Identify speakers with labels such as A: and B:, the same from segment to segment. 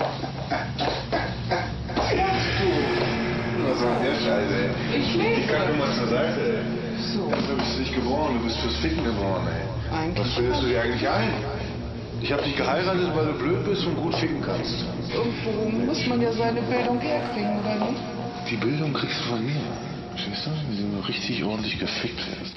A: Was war der Scheiße, ey?
B: Ich lese.
A: Kacke mal zur Seite, ey.
B: So.
A: Dafür bist du nicht geboren, du bist fürs Ficken geboren, ey.
B: Eigentlich
A: Was bildest du dir eigentlich ein? Ich hab dich geheiratet, weil du blöd bist und gut ficken kannst.
B: Irgendwo muss man ja seine Bildung herkriegen, oder nicht?
A: Die Bildung kriegst du von mir. Verstehst du? Wenn du richtig ordentlich gefickt wirst.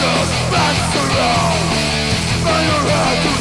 C: Just bounce around, bang your head